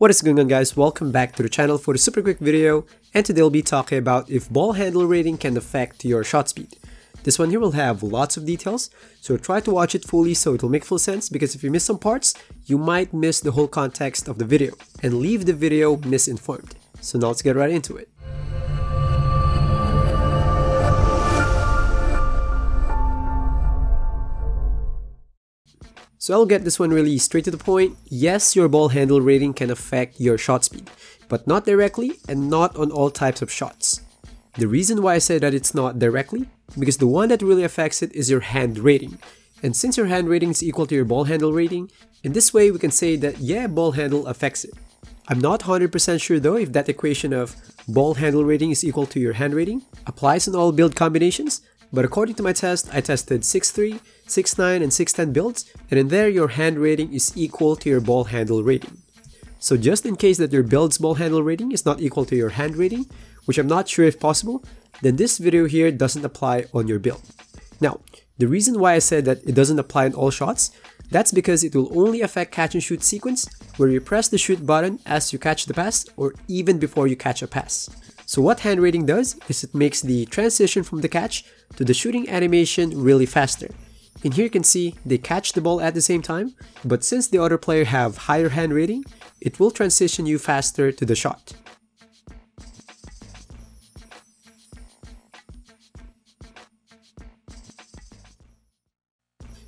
What is going on guys, welcome back to the channel for the super quick video and today we'll be talking about if ball handle rating can affect your shot speed. This one here will have lots of details, so try to watch it fully so it will make full sense because if you miss some parts, you might miss the whole context of the video and leave the video misinformed. So now let's get right into it. So I'll get this one really straight to the point. Yes, your ball handle rating can affect your shot speed, but not directly and not on all types of shots. The reason why I say that it's not directly, because the one that really affects it is your hand rating. And since your hand rating is equal to your ball handle rating, in this way we can say that yeah, ball handle affects it. I'm not 100% sure though if that equation of ball handle rating is equal to your hand rating applies in all build combinations, but according to my test, I tested 6.3, 6.9, and 6.10 builds, and in there your hand rating is equal to your ball handle rating. So just in case that your build's ball handle rating is not equal to your hand rating, which I'm not sure if possible, then this video here doesn't apply on your build. Now, the reason why I said that it doesn't apply on all shots, that's because it will only affect catch and shoot sequence where you press the shoot button as you catch the pass or even before you catch a pass. So what hand rating does is it makes the transition from the catch to the shooting animation really faster. In here you can see they catch the ball at the same time, but since the other player have higher hand rating, it will transition you faster to the shot.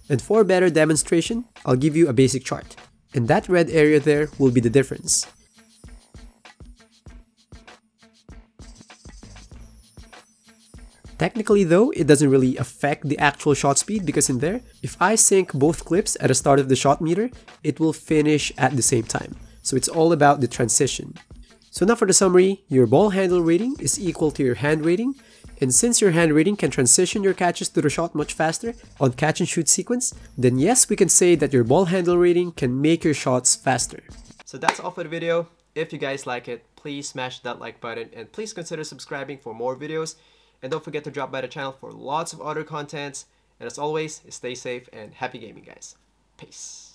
And for better demonstration, I'll give you a basic chart. And that red area there will be the difference. Technically though, it doesn't really affect the actual shot speed because in there, if I sync both clips at the start of the shot meter, it will finish at the same time. So it's all about the transition. So now for the summary, your ball handle rating is equal to your hand rating, and since your hand rating can transition your catches to the shot much faster on catch and shoot sequence, then yes, we can say that your ball handle rating can make your shots faster. So that's all for the video. If you guys like it, please smash that like button and please consider subscribing for more videos. And don't forget to drop by the channel for lots of other contents. And as always, stay safe and happy gaming, guys. Peace.